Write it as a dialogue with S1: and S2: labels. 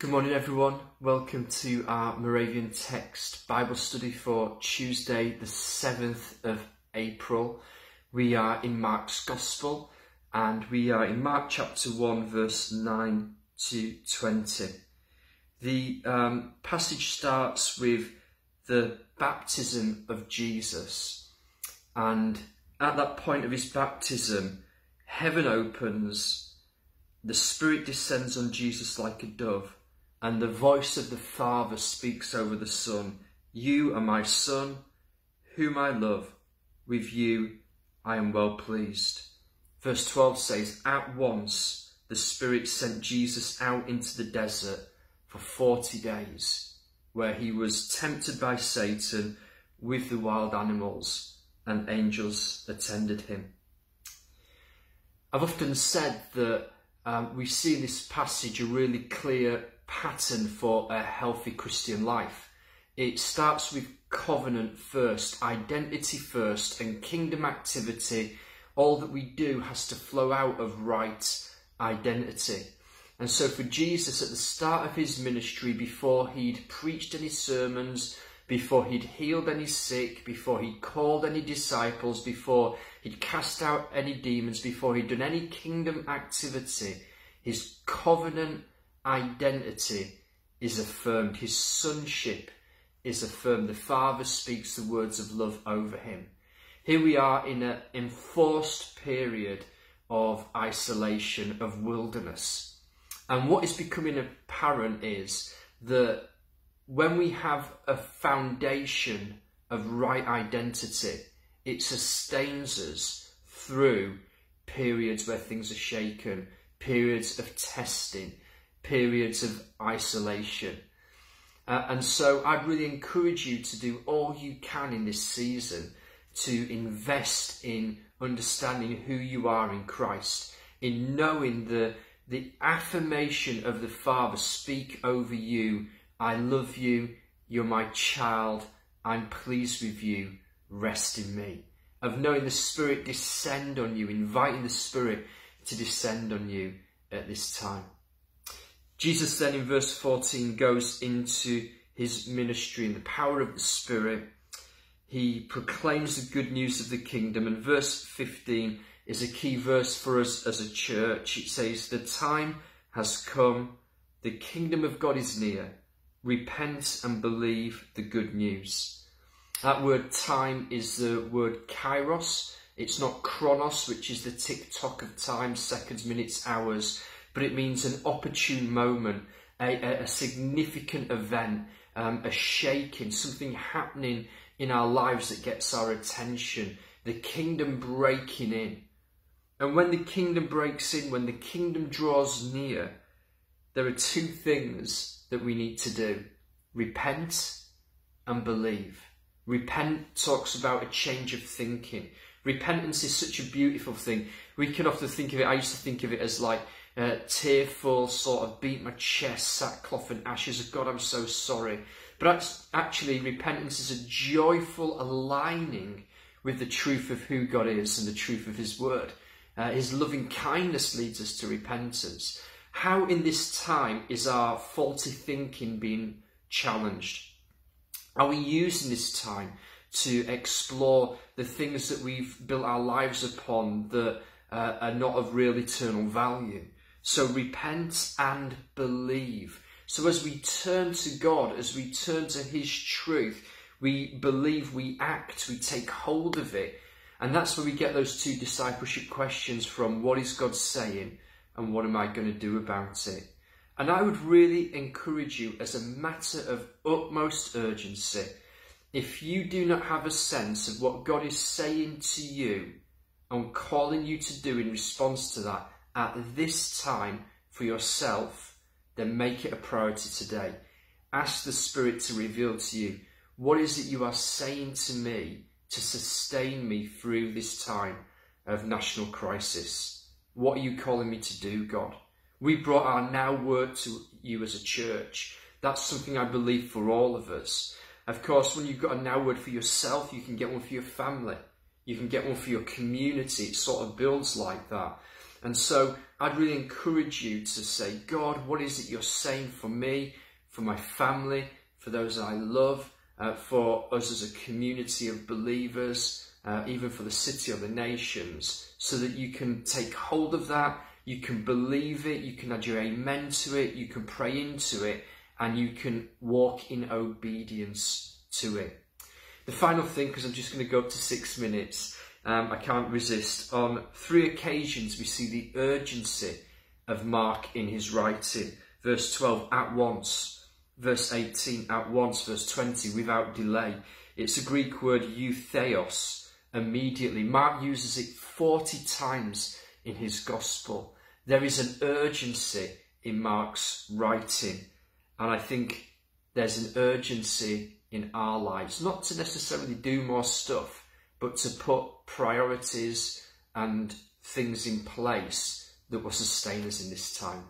S1: Good morning, everyone. Welcome to our Moravian Text Bible study for Tuesday, the 7th of April. We are in Mark's Gospel and we are in Mark chapter 1, verse 9 to 20. The um, passage starts with the baptism of Jesus, and at that point of his baptism, heaven opens, the Spirit descends on Jesus like a dove, and the voice of the Father speaks over the Son You are my Son, whom I love. With you I am well pleased. Verse 12 says, At once the Spirit sent Jesus out into the desert for 40 days, where he was tempted by Satan with the wild animals, and angels attended him. I've often said that um, we see in this passage a really clear pattern for a healthy Christian life. It starts with covenant first, identity first, and kingdom activity. All that we do has to flow out of right identity. And so for Jesus at the start of his ministry, before he'd preached any sermons, before he'd healed any sick, before he'd called any disciples, before he'd cast out any demons, before he'd done any kingdom activity, his covenant identity is affirmed, his sonship is affirmed. The Father speaks the words of love over him. Here we are in an enforced period of isolation, of wilderness. And what is becoming apparent is that when we have a foundation of right identity, it sustains us through periods where things are shaken, periods of testing, periods of isolation. Uh, and so I'd really encourage you to do all you can in this season to invest in understanding who you are in Christ, in knowing the the affirmation of the Father speak over you I love you, you're my child, I'm pleased with you, rest in me. Of knowing the Spirit descend on you, inviting the Spirit to descend on you at this time. Jesus then in verse 14 goes into his ministry in the power of the Spirit. He proclaims the good news of the kingdom, and verse 15 is a key verse for us as a church. It says, The time has come, the kingdom of God is near. Repent and believe the good news. That word time is the word kairos. It's not chronos, which is the tick tock of time, seconds, minutes, hours, but it means an opportune moment, a, a significant event, um, a shaking, something happening in our lives that gets our attention, the kingdom breaking in. And when the kingdom breaks in, when the kingdom draws near, there are two things that we need to do repent and believe. Repent talks about a change of thinking. Repentance is such a beautiful thing. We can often think of it, I used to think of it as like uh, tearful, sort of beat my chest, sackcloth and ashes of God, I'm so sorry. But actually, repentance is a joyful aligning with the truth of who God is and the truth of His Word. Uh, his loving kindness leads us to repentance. How in this time is our faulty thinking being challenged? Are we using this time to explore the things that we've built our lives upon that uh, are not of real eternal value? So repent and believe. So as we turn to God, as we turn to His truth, we believe, we act, we take hold of it, and that's where we get those two discipleship questions from what is God saying and what am I going to do about it? And I would really encourage you, as a matter of utmost urgency, if you do not have a sense of what God is saying to you and calling you to do in response to that at this time for yourself, then make it a priority today. Ask the Spirit to reveal to you what is it you are saying to me to sustain me through this time of national crisis. What are you calling me to do, God? We brought our now word to you as a church. That's something I believe for all of us. Of course, when you've got a now word for yourself, you can get one for your family. You can get one for your community. It sort of builds like that. And so I'd really encourage you to say, God, what is it you're saying for me, for my family, for those I love, uh, for us as a community of believers, uh, even for the city or the nations, so that you can take hold of that, you can believe it, you can add your amen to it, you can pray into it, and you can walk in obedience to it. The final thing, because I'm just going to go up to six minutes, um, I can't resist. On three occasions, we see the urgency of Mark in his writing. Verse 12, at once. Verse 18, at once. Verse 20, without delay. It's a Greek word eutheos, immediately. Mark uses it 40 times in his gospel. There is an urgency in Mark's writing. And I think there's an urgency in our lives, not to necessarily do more stuff, but to put priorities and things in place that will sustain us in this time.